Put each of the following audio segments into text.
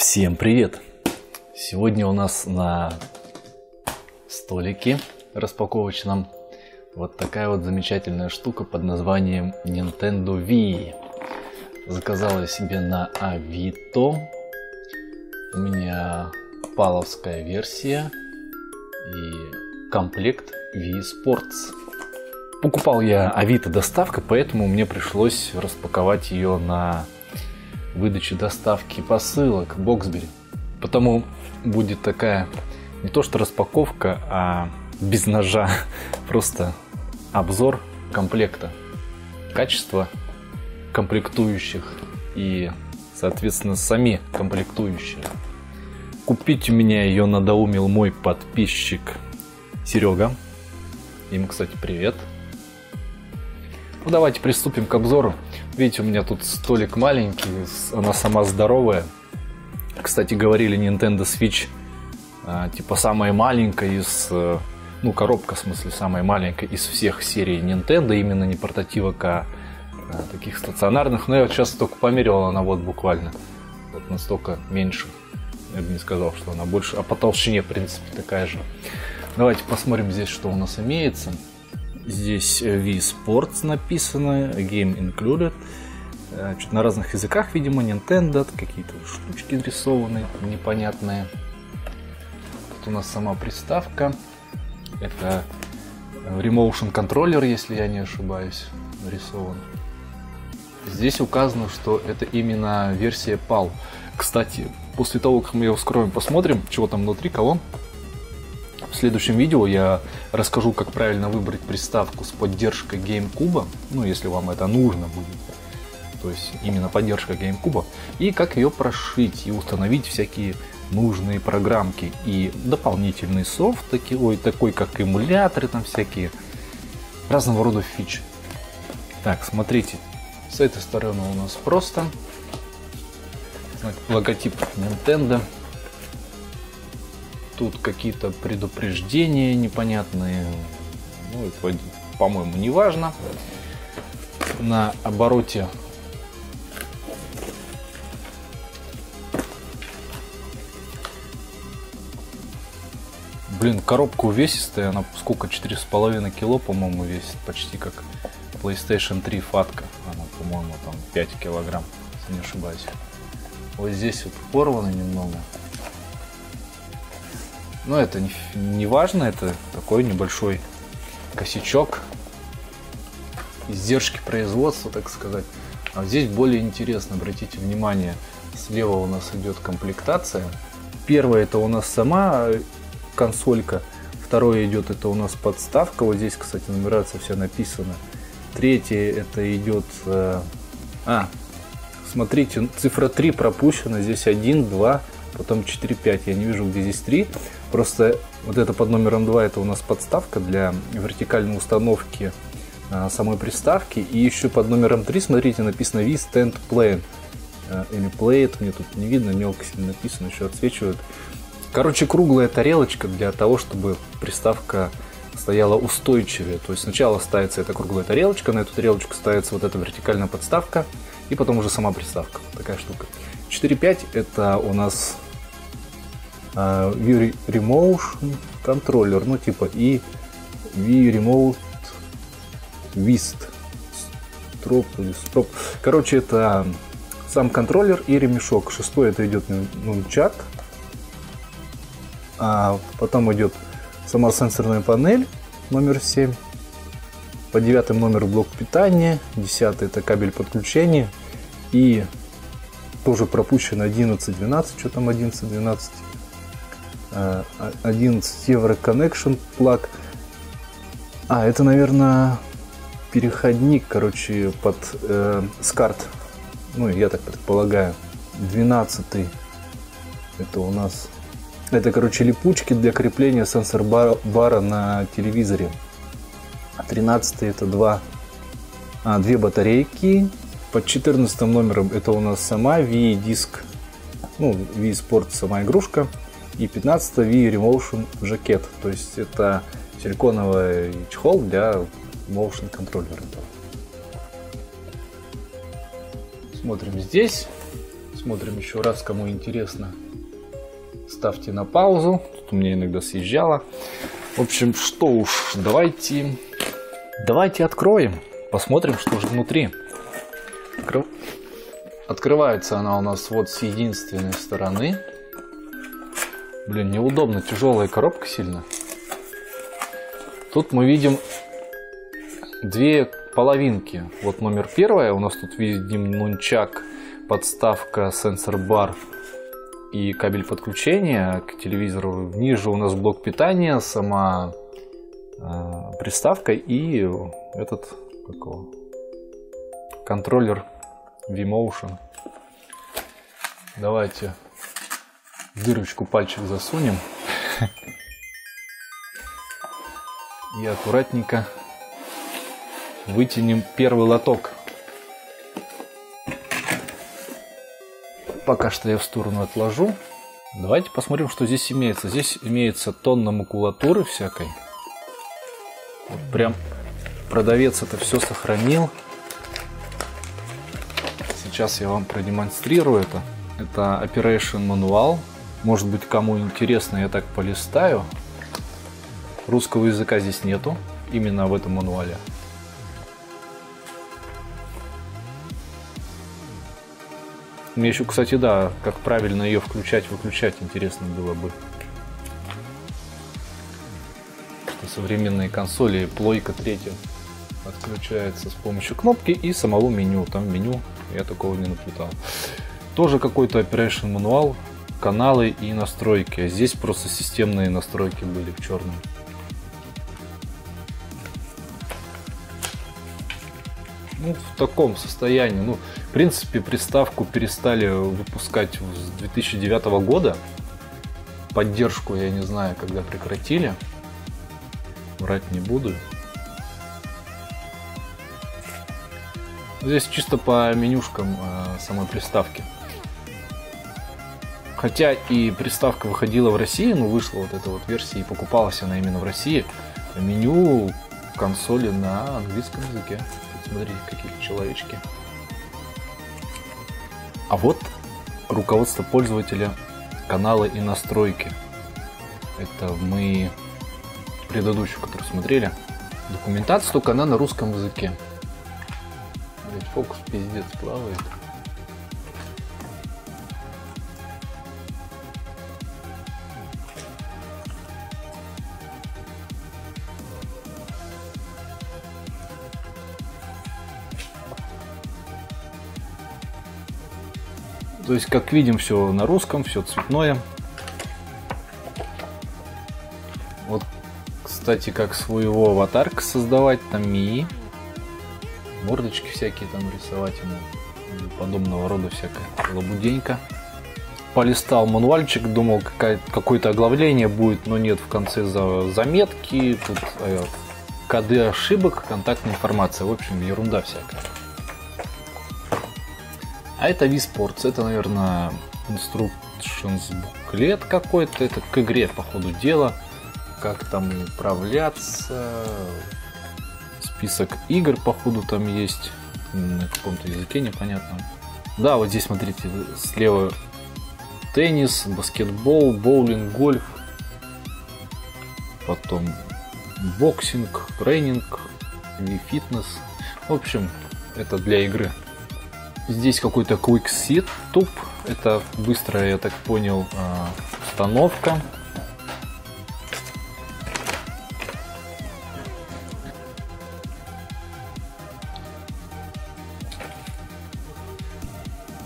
Всем привет! Сегодня у нас на столике распаковочном вот такая вот замечательная штука под названием Nintendo Wii. Заказал я себе на Авито. У меня паловская версия и комплект Wii Sports. Покупал я Авито доставка, поэтому мне пришлось распаковать ее на выдаче доставки посылок Боксбери. Потому будет такая не то что распаковка, а без ножа. Просто обзор комплекта. Качество комплектующих и, соответственно, сами комплектующие. Купить у меня ее надоумил мой подписчик Серега. Ему, кстати, привет. Ну, давайте приступим к обзору. Видите, у меня тут столик маленький, она сама здоровая. Кстати, говорили, Nintendo Switch а, типа самая маленькая из... Э, ну, коробка, в смысле, самая маленькая из всех серий Nintendo, именно не портативок, а, а таких стационарных. Но я вот сейчас только померил, она вот буквально вот настолько меньше. Я бы не сказал, что она больше, а по толщине, в принципе, такая же. Давайте посмотрим здесь, что у нас имеется. Здесь Wii Sports написано, Game Included. Э, Что-то на разных языках, видимо, Nintendo, какие-то штучки нарисованы непонятные. Тут у нас сама приставка. Это Remotion контроллер, если я не ошибаюсь, нарисован. Здесь указано, что это именно версия PAL. Кстати, после того, как мы ее вскроем, посмотрим, чего там внутри, кого, в следующем видео я расскажу, как правильно выбрать приставку с поддержкой GameCube, ну, если вам это нужно будет. То есть именно поддержка GameCube. И как ее прошить и установить всякие нужные программки и дополнительный софт, такой, ой, такой как эмуляторы, там всякие разного рода фичи. Так, смотрите, с этой стороны у нас просто логотип Nintendo тут какие-то предупреждения непонятные. Ну, это, по-моему, не важно. На обороте Блин, коробка увесистая, она сколько, 4,5 кило, по-моему, весит, почти как PlayStation 3 фатка. Она, по-моему, там 5 килограмм, если не ошибаюсь. Вот здесь вот порвано немного. Но это не, не важно, это такой небольшой косячок, издержки производства, так сказать. А здесь более интересно, обратите внимание, слева у нас идет комплектация. Первое это у нас сама консолька, второе идет это у нас подставка, вот здесь, кстати, нумерация вся написана. Третье это идет... Э, а, смотрите, цифра 3 пропущена, здесь 1, 2, потом 4, 5. Я не вижу, где здесь 3. Просто вот это под номером 2 это у нас подставка для вертикальной установки а, самой приставки. И еще под номером 3, смотрите, написано V Stand Plane. А, или Plate, мне тут не видно, мелко сильно написано, еще отсвечивает. Короче, круглая тарелочка для того, чтобы приставка стояла устойчивее. То есть сначала ставится эта круглая тарелочка, на эту тарелочку ставится вот эта вертикальная подставка, и потом уже сама приставка. Такая штука. 4.5 это у нас uh, Wii Remote контроллер, ну типа и Wii Remote Wist. Строп строп. Короче, это сам контроллер и ремешок. Шестой это идет нунчак. А потом идет сама сенсорная панель номер 7. По девятым номеру блок питания. Десятый это кабель подключения. И тоже пропущено 11-12. Что там 11-12? 11 евро connection plug. А, это, наверное, переходник, короче, под э, SCART. Ну, я так предполагаю. 12 это у нас... Это, короче, липучки для крепления сенсор бара, на телевизоре. 13 это два, а, две батарейки. Под 14 номером это у нас сама Wii диск, ну, Sport сама игрушка. И 15 Wii Remotion жакет. То есть это силиконовый чехол для motion контроллера. Смотрим здесь. Смотрим еще раз, кому интересно. Ставьте на паузу. Тут у меня иногда съезжало. В общем, что уж, давайте, давайте откроем. Посмотрим, что же внутри. Откры... Открывается она у нас вот с единственной стороны. Блин, неудобно, тяжелая коробка сильно. Тут мы видим две половинки. Вот номер первая, у нас тут видим нунчак, подставка, сенсор-бар и кабель подключения к телевизору. Ниже у нас блок питания, сама э, приставка и этот какого, контроллер V-Motion. Давайте дырочку пальчик засунем. И аккуратненько вытянем первый лоток. Пока что я в сторону отложу. Давайте посмотрим, что здесь имеется. Здесь имеется тонна макулатуры всякой. Вот прям продавец это все сохранил. Сейчас я вам продемонстрирую это. Это Operation Manual. Может быть, кому интересно, я так полистаю. Русского языка здесь нету, именно в этом мануале. Мне еще, кстати, да, как правильно ее включать-выключать, интересно было бы. Современные консоли, плойка третья отключается с помощью кнопки и самого меню. Там меню я такого не наблюдал. Тоже какой-то operation мануал, каналы и настройки. А здесь просто системные настройки были в черном. Ну, в таком состоянии. Ну, в принципе, приставку перестали выпускать с 2009 года. Поддержку я не знаю, когда прекратили. Врать не буду. Здесь чисто по менюшкам э, самой приставки. Хотя и приставка выходила в России, но вышла вот эта вот версия и покупалась она именно в России. Меню консоли на английском языке. Смотрите, какие человечки. А вот руководство пользователя, каналы и настройки. Это мы предыдущую, которую смотрели. Документация только она на русском языке. Ведь фокус пиздец плавает. То есть, как видим, все на русском, все цветное. Вот, кстати, как своего аватарка создавать, там Мии. Мордочки всякие там рисовать ему. Подобного рода всякая лабуденька. Полистал мануальчик, думал, какое-то оглавление будет, но нет, в конце за, заметки, тут э, коды ошибок, контактная информация. В общем, ерунда всякая. А это Wii Sports, это, наверное, instructions буклет какой-то, это к игре, по ходу дела, как там управляться, список игр, по ходу там есть, на каком-то языке непонятном. Да, вот здесь, смотрите, слева теннис, баскетбол, боулинг, гольф, потом боксинг, тренинг, Fitness. В общем, это для игры. Здесь какой-то Quick Setup. Это быстрая, я так понял, а, установка.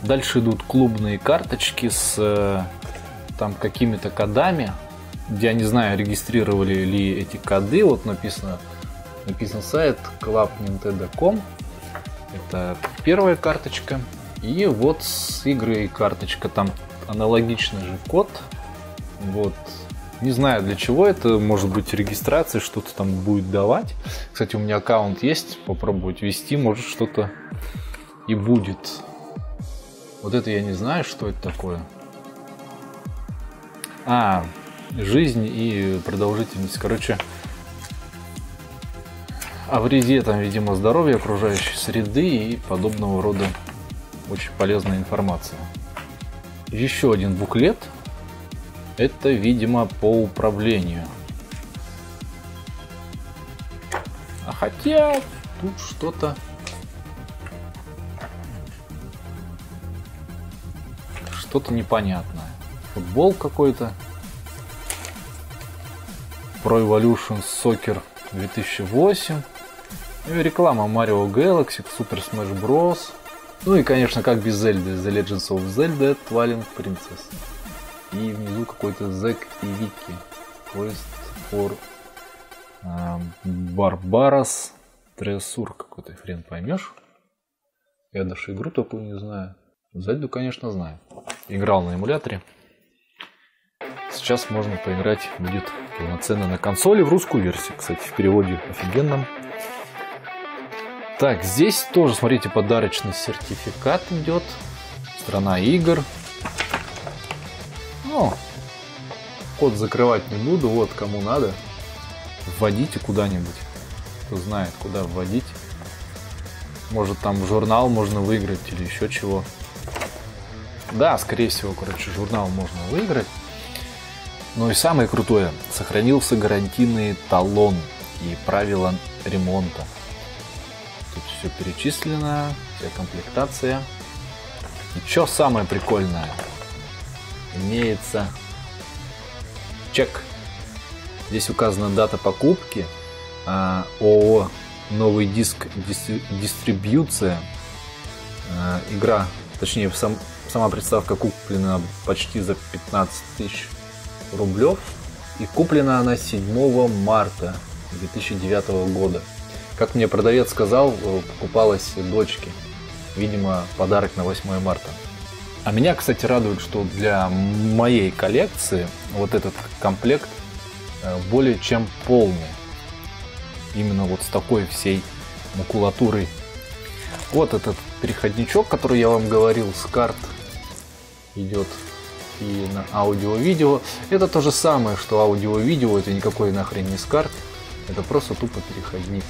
Дальше идут клубные карточки с э, там какими-то кодами. Я не знаю, регистрировали ли эти коды. Вот написано, написан сайт clubnintendo.com. Это первая карточка. И вот с игрой карточка. Там аналогичный же код. Вот. Не знаю для чего это. Может быть регистрация что-то там будет давать. Кстати, у меня аккаунт есть. Попробовать ввести. Может что-то и будет. Вот это я не знаю, что это такое. А, жизнь и продолжительность. Короче, о вреде, там, видимо, здоровья окружающей среды и подобного рода очень полезная информация. Еще один буклет. Это, видимо, по управлению. А хотя тут что-то... Что-то непонятное. Футбол какой-то. Pro Evolution Soccer 2008. И реклама Mario Galaxy, Super Smash Bros. Ну и, конечно, как без Зельды, The Legends of Zelda Twilight Princess. И внизу какой-то Зек и Вики. Quest for uh, Тресур какой-то, хрен поймешь. Я даже игру такую не знаю. Зельду, конечно, знаю. Играл на эмуляторе. Сейчас можно поиграть будет полноценно на консоли в русскую версию. Кстати, в переводе офигенном. Так, здесь тоже, смотрите, подарочный сертификат идет. Страна игр. Ну, код закрывать не буду. Вот кому надо. Вводите куда-нибудь. Кто знает, куда вводить. Может там журнал можно выиграть или еще чего. Да, скорее всего, короче, журнал можно выиграть. Ну и самое крутое, сохранился гарантийный талон и правила ремонта. Все перечислено, вся комплектация. И что самое прикольное? Имеется чек. Здесь указана дата покупки. А, ООО «Новый диск дистрибьюция». А, игра, точнее, сам, сама приставка куплена почти за 15 тысяч рублев. И куплена она 7 марта 2009 года. Как мне продавец сказал, э, покупалась дочке. Видимо, подарок на 8 марта. А меня, кстати, радует, что для моей коллекции вот этот комплект э, более чем полный. Именно вот с такой всей макулатурой. Вот этот переходничок, который я вам говорил, с карт идет и на аудио-видео. Это то же самое, что аудио-видео, это никакой нахрен не карт, это просто тупо переходник.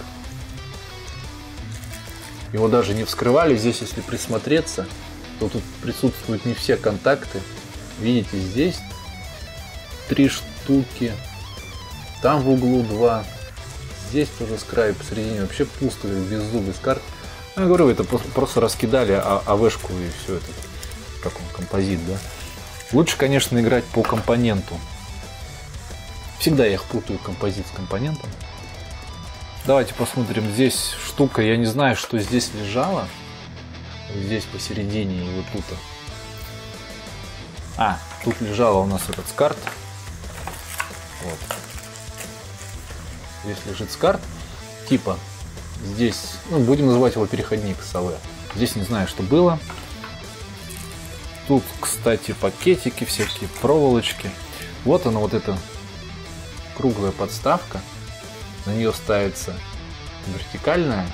Его даже не вскрывали. Здесь, если присмотреться, то тут присутствуют не все контакты. Видите, здесь три штуки. Там в углу два. Здесь тоже с краю посередине вообще пусто, без зубы с карт. Ну, я говорю, это просто раскидали а АВшку и все это. Как он, композит, да? Лучше, конечно, играть по компоненту. Всегда я их путаю композит с компонентом. Давайте посмотрим. Здесь штука, я не знаю, что здесь лежало. здесь посередине и вот тут. А, тут лежала у нас этот скарт. Вот. Здесь лежит скарт. Типа здесь, ну, будем называть его переходник САВ. Здесь не знаю, что было. Тут, кстати, пакетики всякие, проволочки. Вот она, вот эта круглая подставка на нее ставится вертикальная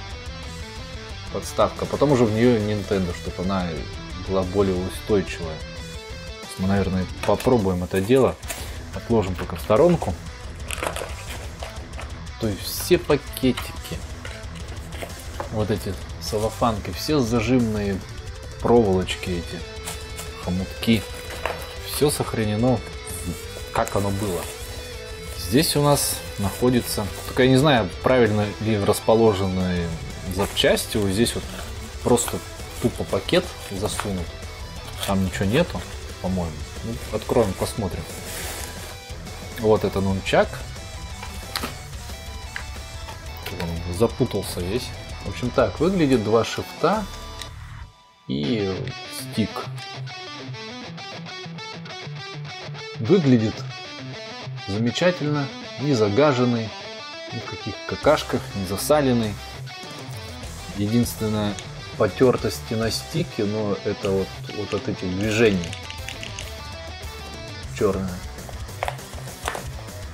подставка, потом уже в нее Nintendo, чтобы она была более устойчивая. Мы, наверное, попробуем это дело. Отложим пока в сторонку. То есть все пакетики, вот эти салофанки, все зажимные проволочки эти, хомутки, все сохранено, как оно было. Здесь у нас находится, только я не знаю, правильно ли расположены запчасти. Вот здесь вот просто тупо пакет засунут. Там ничего нету, по-моему. Ну, откроем, посмотрим. Вот это нунчак. Он запутался весь. В общем так, выглядит два шифта и стик. Выглядит замечательно, не загаженный, ни в каких какашках, не засаленный. Единственное, потертости на стике, но это вот, вот от этих движений. Черная.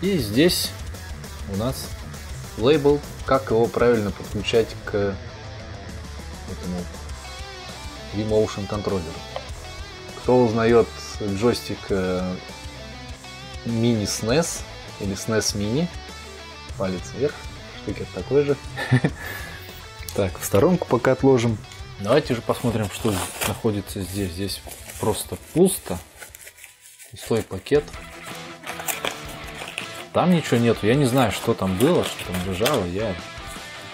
И здесь у нас лейбл, как его правильно подключать к этому V-Motion контроллеру. Кто узнает джойстик э, мини SNES или SNES Mini. Палец вверх, штекер такой же. Так, в сторонку пока отложим. Давайте же посмотрим, что находится здесь. Здесь просто пусто. Пустой пакет. Там ничего нету. Я не знаю, что там было, что там лежало. Я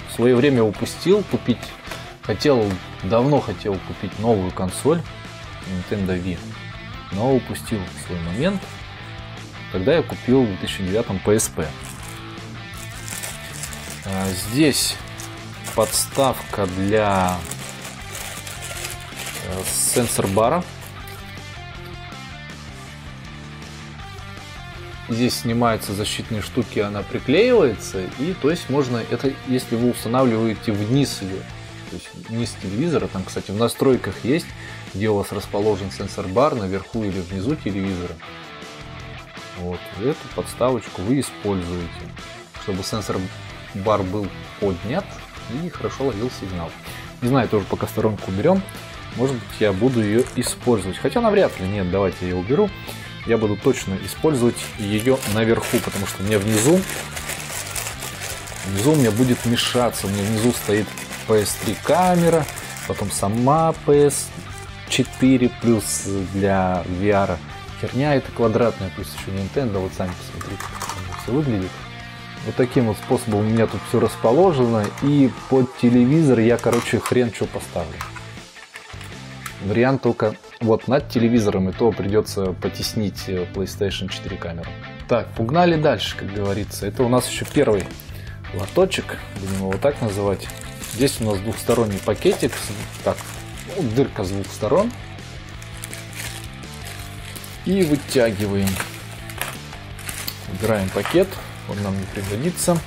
в свое время упустил купить. Хотел, давно хотел купить новую консоль Nintendo Wii. Но упустил свой момент. Тогда я купил в 2009 PSP. А, здесь подставка для э, сенсор бара. Здесь снимаются защитные штуки, она приклеивается, и то есть можно, это если вы устанавливаете вниз ее, то есть вниз телевизора, там, кстати, в настройках есть, где у вас расположен сенсор бар, наверху или внизу телевизора. Вот, эту подставочку вы используете, чтобы сенсор бар был поднят и хорошо ловил сигнал. Не знаю, тоже пока сторонку уберем. Может быть, я буду ее использовать. Хотя навряд ли. Нет, давайте я уберу. Я буду точно использовать ее наверху, потому что меня внизу внизу меня будет мешаться. У меня внизу стоит PS3 камера, потом сама PS4 плюс для VR. Херня это квадратная, плюс еще Nintendo. Вот сами посмотрите, как все выглядит. Вот таким вот способом у меня тут все расположено. И под телевизор я, короче, хрен что поставлю. Вариант только вот над телевизором, и то придется потеснить э, PlayStation 4 камеру. Так, погнали дальше, как говорится. Это у нас еще первый лоточек, будем его так называть. Здесь у нас двухсторонний пакетик. Так, ну, дырка с двух сторон. И вытягиваем. Убираем пакет он нам не пригодится.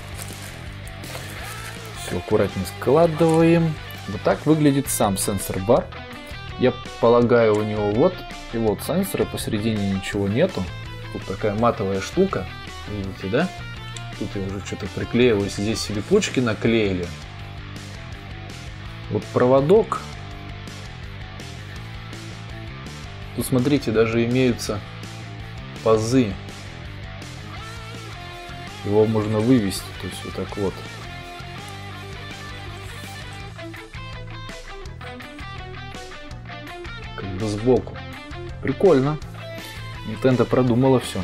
Все аккуратнее складываем. Вот так выглядит сам сенсор бар. Я полагаю, у него вот и вот сенсоры, посередине ничего нету. Тут такая матовая штука, видите, да? Тут я уже что-то приклеилось, здесь липучки наклеили. Вот проводок. Тут смотрите, даже имеются пазы его можно вывести, то есть вот так вот. Как бы сбоку. Прикольно. Nintendo продумала все.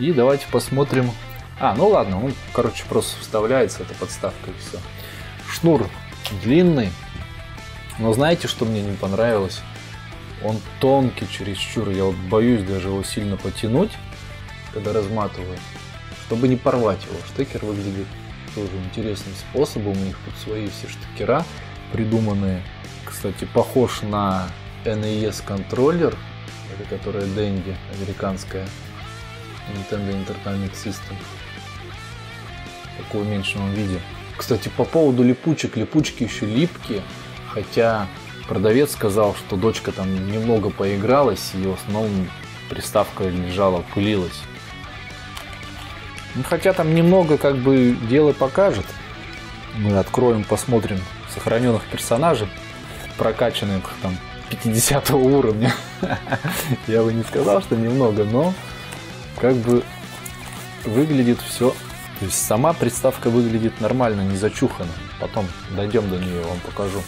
И давайте посмотрим. А, ну ладно, он, короче, просто вставляется, это подставка и все. Шнур длинный. Но знаете, что мне не понравилось? Он тонкий чересчур. Я вот боюсь даже его сильно потянуть, когда разматываю чтобы не порвать его. Штекер выглядит тоже интересным способом. У них тут свои все штекера придуманные. Кстати, похож на NES контроллер, это которая Dendy, американская Nintendo Entertainment System. В таком уменьшенном виде. Кстати, по поводу липучек, липучки еще липкие, хотя продавец сказал, что дочка там немного поигралась, и в основном приставка лежала, пылилась. Ну, хотя там немного как бы дело покажет. Мы откроем, посмотрим сохраненных персонажей, прокачанных там 50 уровня. Я бы не сказал, что немного, но как бы выглядит все. То есть сама приставка выглядит нормально, не зачухана. Потом дойдем до нее, вам покажу.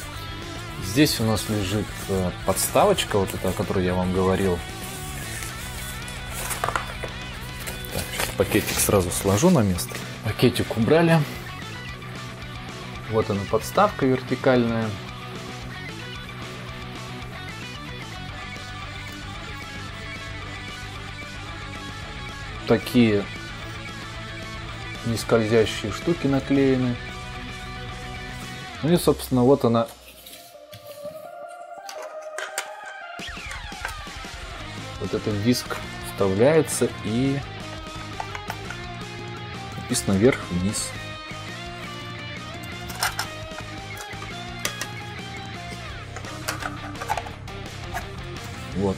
Здесь у нас лежит э, подставочка, вот эта, о которой я вам говорил. пакетик сразу сложу на место. Пакетик убрали. Вот она подставка вертикальная. Такие нескользящие штуки наклеены. Ну и, собственно, вот она вот этот диск вставляется и написано вверх-вниз. Вот.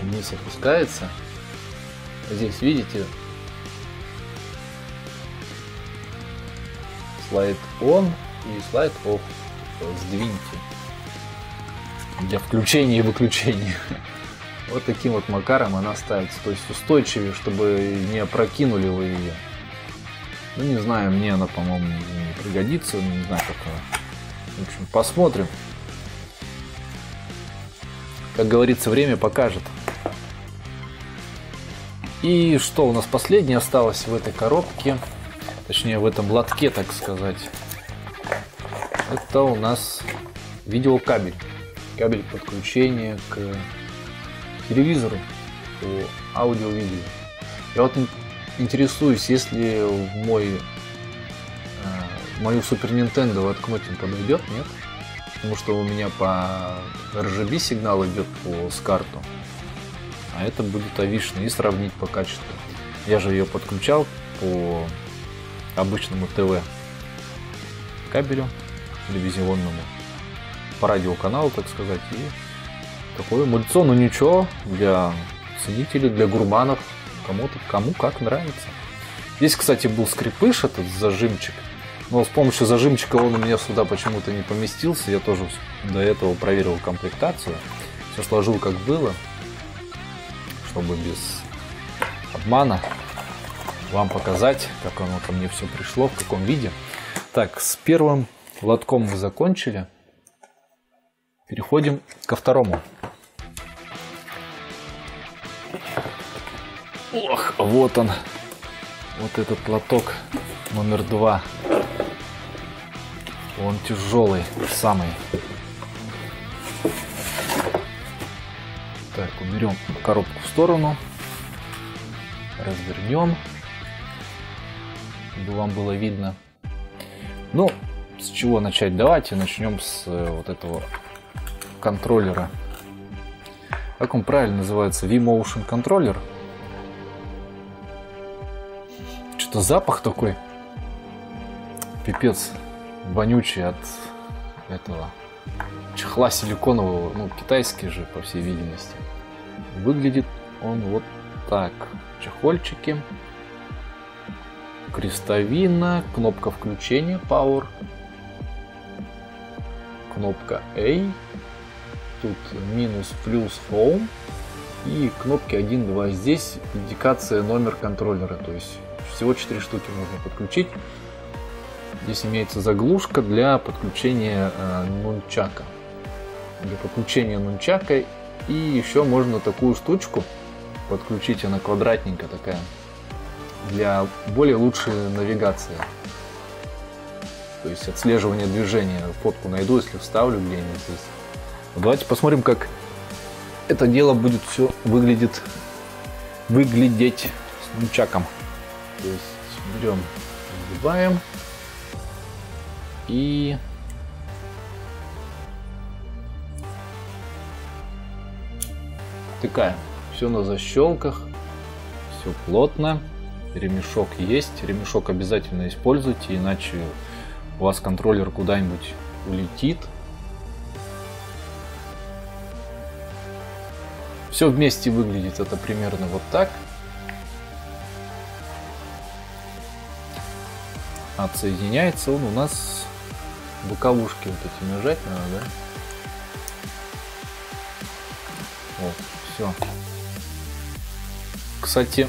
Вниз опускается. Здесь видите слайд on и слайд off. Сдвиньте. Для включения и выключения. Вот таким вот макаром она ставится. То есть устойчивее, чтобы не опрокинули вы ее. Ну, не знаю, мне она, по-моему, не пригодится. Не знаю, как она. В общем, посмотрим. как говорится, время покажет. И что у нас последнее осталось в этой коробке, точнее в этом лотке, так сказать. Это у нас видеокабель. Кабель подключения к телевизору по аудио-видео. Я вот интересуюсь, если в мой э, мою Super Nintendo воткнуть им подойдет, нет? Потому что у меня по RGB сигнал идет по скарту, а это будет авишно и сравнить по качеству. Я же ее подключал по обычному ТВ кабелю телевизионному, по радиоканалу, так сказать, и такое мульцо, ну ничего, для ценителей, для гурманов, кому-то, кому как нравится. Здесь, кстати, был скрипыш, этот зажимчик, но с помощью зажимчика он у меня сюда почему-то не поместился, я тоже до этого проверил комплектацию, все сложил как было, чтобы без обмана вам показать, как оно ко мне все пришло, в каком виде. Так, с первым лотком мы закончили. Переходим ко второму. Ох, вот он. Вот этот лоток номер два. Он тяжелый, самый. Так, уберем коробку в сторону. Развернем, чтобы вам было видно. Ну, с чего начать? Давайте начнем с э, вот этого контроллера. Как он правильно называется? V-Motion контроллер. Что-то запах такой. Пипец. Вонючий от этого чехла силиконового. Ну, китайский же, по всей видимости. Выглядит он вот так. Чехольчики. Крестовина. Кнопка включения Power. Кнопка A тут минус, плюс, home и кнопки 1, 2. Здесь индикация номер контроллера, то есть всего 4 штуки можно подключить. Здесь имеется заглушка для подключения э, нунчака. Для подключения нунчака и еще можно такую штучку подключить, она квадратненькая такая, для более лучшей навигации. То есть отслеживание движения. Фотку найду, если вставлю где-нибудь здесь. Давайте посмотрим, как это дело будет все выглядит, выглядеть с нунчаком. То есть берем, нагибаем и тыкаем. Все на защелках, все плотно. Ремешок есть. Ремешок обязательно используйте, иначе у вас контроллер куда-нибудь улетит Все вместе выглядит это примерно вот так. Отсоединяется он у нас боковушки вот эти нажать надо, да? Вот, все. Кстати,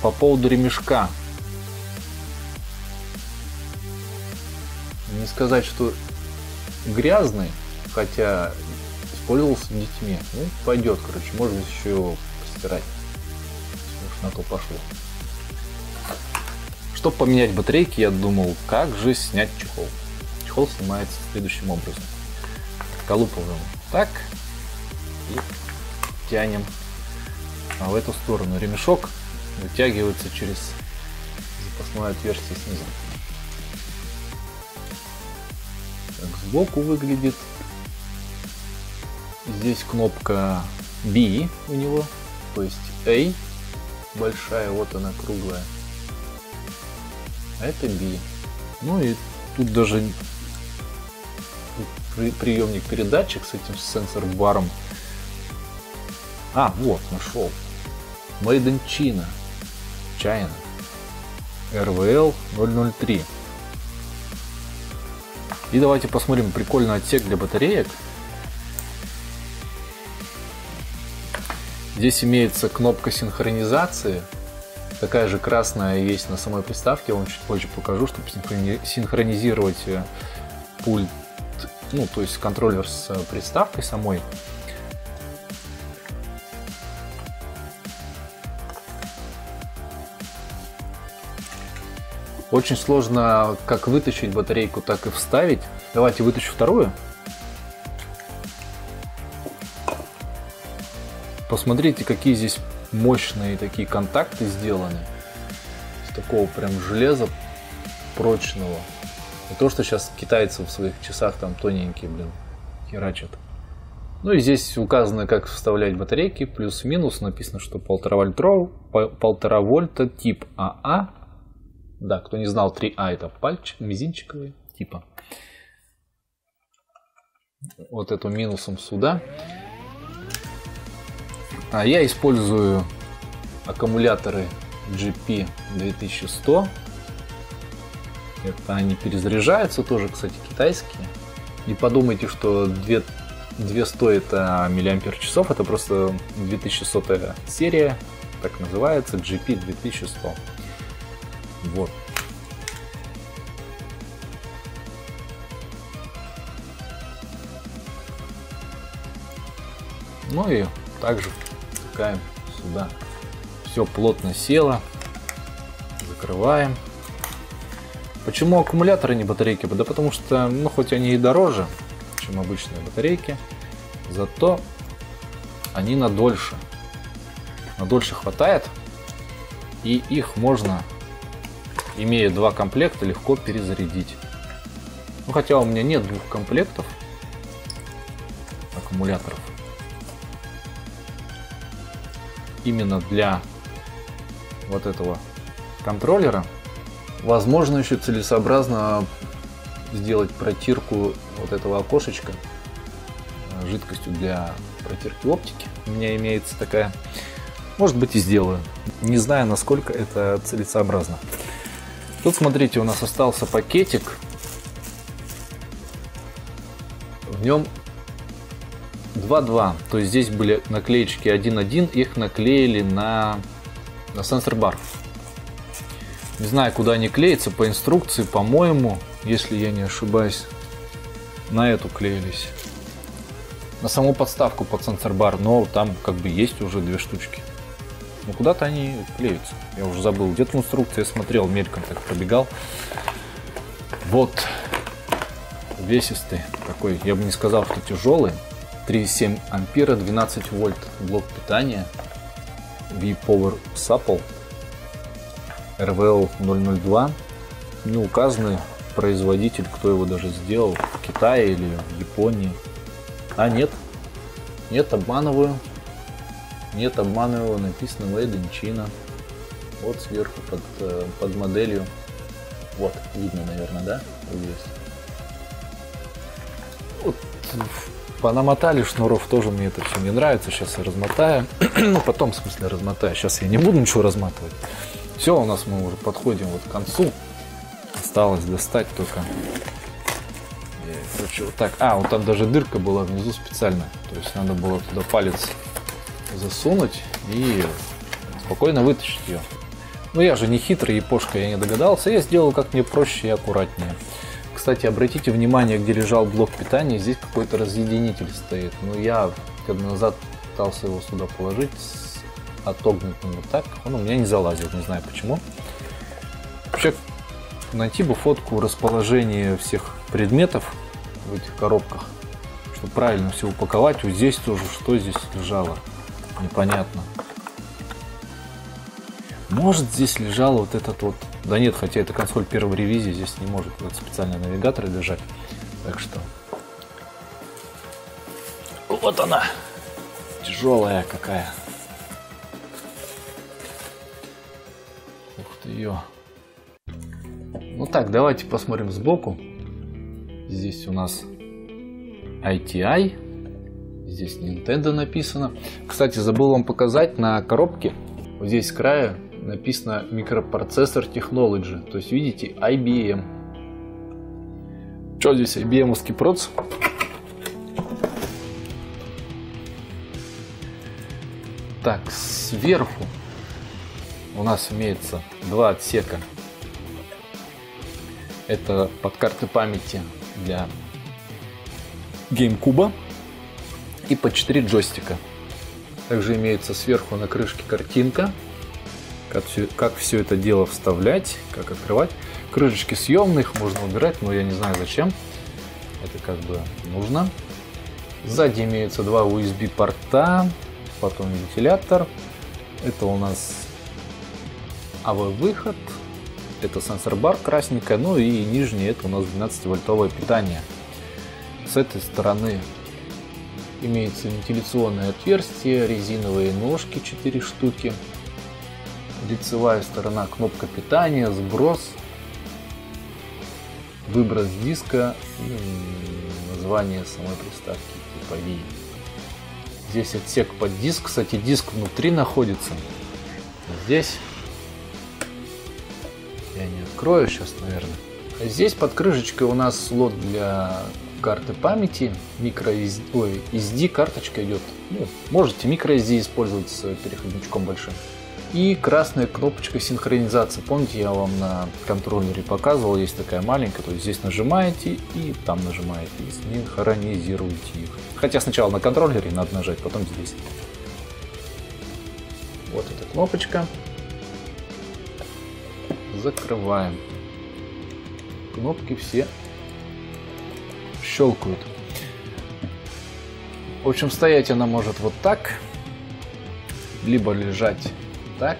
по поводу ремешка. Не сказать, что грязный, хотя использовался детьми. Ну, пойдет, короче, быть еще постирать. Уж на то пошло. Чтобы поменять батарейки, я думал, как же снять чехол. Чехол снимается следующим образом. Отколупываем так и тянем а в эту сторону. Ремешок вытягивается через запасное отверстие снизу. Так, сбоку выглядит Здесь кнопка B у него, то есть A большая, вот она круглая. Это B. Ну и тут даже приемник передатчик с этим сенсор-баром. А, вот, нашел. Made in China. China. RVL 003. И давайте посмотрим прикольный отсек для батареек. Здесь имеется кнопка синхронизации. Такая же красная есть на самой приставке, я вам чуть позже покажу, чтобы синхронизировать э, пульт, ну, то есть контроллер с э, приставкой самой. Очень сложно как вытащить батарейку, так и вставить. Давайте вытащу вторую. Посмотрите, какие здесь мощные такие контакты сделаны. Из такого прям железа прочного. Не то, что сейчас китайцы в своих часах там тоненькие, блин, херачат. Ну и здесь указано, как вставлять батарейки, плюс-минус, написано, что полтора вольтов, полтора вольта, тип АА. Да, кто не знал, 3А это пальчик, мизинчиковый, типа. Вот эту минусом сюда. А я использую аккумуляторы GP 2100. Это они перезаряжаются, тоже, кстати, китайские. Не подумайте, что 2, 200 это миллиампер часов, это просто 2100 серия, так называется, GP 2100. Вот. Ну и также втыкаем сюда. Все плотно село. Закрываем. Почему аккумуляторы, не батарейки? Да потому что, ну, хоть они и дороже, чем обычные батарейки, зато они на дольше. На дольше хватает, и их можно, имея два комплекта, легко перезарядить. Ну, хотя у меня нет двух комплектов аккумуляторов. Именно для вот этого контроллера Возможно, еще целесообразно сделать протирку вот этого окошечка э, жидкостью для протирки оптики. У меня имеется такая. Может быть и сделаю. Не знаю, насколько это целесообразно. Тут, смотрите, у нас остался пакетик. В нем 2.2. То есть здесь были наклеечки 1.1. Их наклеили на, на сенсор-бар. Не знаю, куда они клеятся, по инструкции, по-моему, если я не ошибаюсь, на эту клеились. На саму подставку под сенсор-бар, но там как бы есть уже две штучки. Ну куда-то они клеются. Я уже забыл. Где-то в инструкции я смотрел, мельком так пробегал. Вот. Весистый такой. Я бы не сказал, что тяжелый. 3,7 ампера, 12 вольт блок питания. V-Power Supple. RVL 002. Не указаны производитель, кто его даже сделал, в Китае или в Японии. А нет, нет, обманываю. Нет, обманываю, написано Made in China. Вот сверху под, э, под моделью. Вот, видно, наверное, да? Здесь. Вот, понамотали шнуров, тоже мне это все не нравится. Сейчас я размотаю. ну, потом, в смысле, размотаю. Сейчас я не буду ничего разматывать. Все, у нас мы уже подходим вот к концу. Осталось достать только. Короче, вот так. А, вот там даже дырка была внизу специально. То есть надо было туда палец засунуть и спокойно вытащить ее. Но я же не хитрый япошка, я не догадался. Я сделал как мне проще и аккуратнее. Кстати, обратите внимание, где лежал блок питания. Здесь какой-то разъединитель стоит. Но я когда назад пытался его сюда положить отогнутым вот так, он у меня не залазил, не знаю почему. Вообще, найти бы фотку расположения всех предметов в этих коробках, чтобы правильно все упаковать. Вот здесь тоже, что здесь лежало, непонятно. Может здесь лежал вот этот вот... Да нет, хотя это консоль первой ревизии, здесь не может этот специальный навигатор лежать. Так что... Вот она! Тяжелая какая. ее. Ну так, давайте посмотрим сбоку. Здесь у нас ITI. Здесь Nintendo написано. Кстати, забыл вам показать на коробке. Вот здесь с края написано микропроцессор Technology. То есть, видите, IBM. Что здесь IBM-овский проц? Так, сверху у нас имеется два отсека. Это под карты памяти для GameCube и по 4 джойстика. Также имеется сверху на крышке картинка, как все, как все это дело вставлять, как открывать. Крышечки съемных можно убирать, но я не знаю зачем. Это как бы нужно. Сзади имеются два USB порта, потом вентилятор. Это у нас AV-выход, это сенсор-бар красненькая, ну и нижний это у нас 12-вольтовое питание. С этой стороны имеется вентиляционное отверстие, резиновые ножки 4 штуки, лицевая сторона кнопка питания, сброс, выброс диска и название самой приставки типа V. Здесь отсек под диск, кстати диск внутри находится. Здесь я не открою сейчас, наверное. А здесь под крышечкой у нас слот для карты памяти. Микро ой, SD карточка идет. Ну, можете микро SD использовать с переходничком большим. И красная кнопочка синхронизации. Помните, я вам на контроллере показывал, есть такая маленькая, то есть здесь нажимаете и там нажимаете, и синхронизируете их. Хотя сначала на контроллере надо нажать, потом здесь. Вот эта кнопочка закрываем. Кнопки все щелкают. В общем, стоять она может вот так, либо лежать так.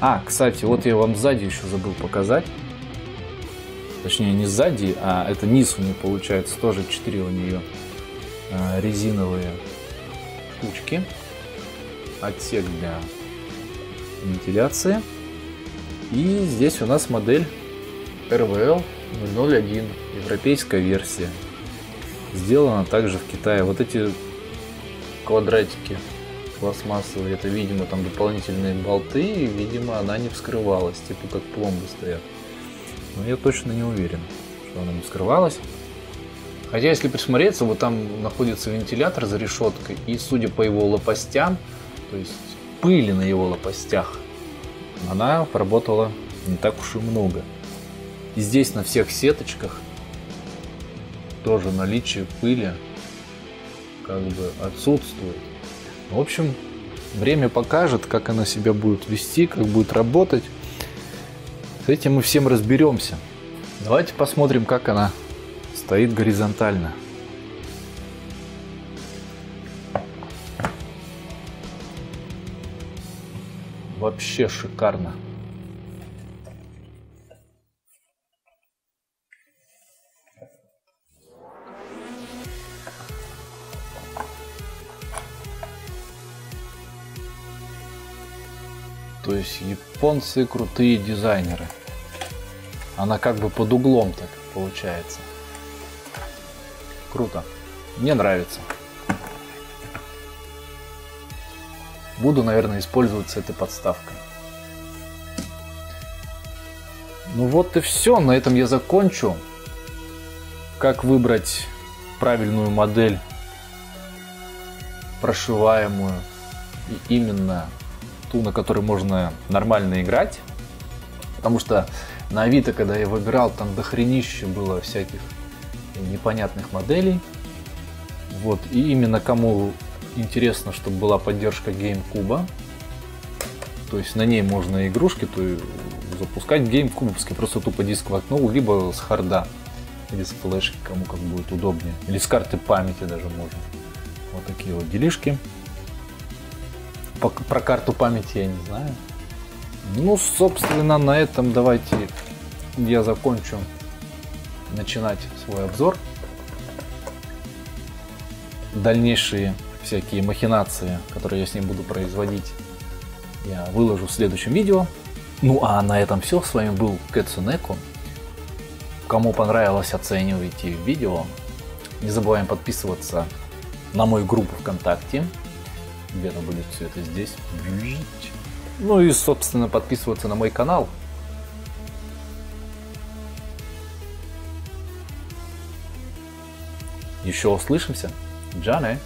А, кстати, вот я вам сзади еще забыл показать. Точнее, не сзади, а это низ у нее получается. Тоже 4 у нее а, резиновые штучки. Отсек для вентиляции. И здесь у нас модель RVL 001, европейская версия. Сделана также в Китае. Вот эти квадратики пластмассовые, это, видимо, там дополнительные болты, и, видимо, она не вскрывалась, типа как пломбы стоят. Но я точно не уверен, что она не вскрывалась. Хотя, если присмотреться, вот там находится вентилятор за решеткой, и судя по его лопастям, то есть пыли на его лопастях, она поработала не так уж и много. И здесь на всех сеточках тоже наличие пыли как бы отсутствует. В общем, время покажет, как она себя будет вести, как будет работать. С этим мы всем разберемся. Давайте посмотрим, как она стоит горизонтально. Вообще шикарно. Есть японцы крутые дизайнеры. Она как бы под углом так получается. Круто. Мне нравится. Буду, наверное, использовать с этой подставкой. Ну вот и все. На этом я закончу. Как выбрать правильную модель, прошиваемую и именно ту, на которой можно нормально играть. Потому что на Авито, когда я выбирал, там дохренище было всяких непонятных моделей. Вот, и именно кому интересно, чтобы была поддержка GameCube, то есть на ней можно игрушки то запускать GameCube, просто тупо диск воткнул, либо с харда, или с флешки, кому как будет удобнее, или с карты памяти даже можно. Вот такие вот делишки. Про карту памяти я не знаю. Ну, собственно, на этом давайте я закончу начинать свой обзор. Дальнейшие всякие махинации, которые я с ним буду производить, я выложу в следующем видео. Ну а на этом все. С вами был Кэцунеку. Кому понравилось, оценивайте видео. Не забываем подписываться на мою группу ВКонтакте где-то будет все это здесь. Ну и, собственно, подписываться на мой канал. Еще услышимся. Джане.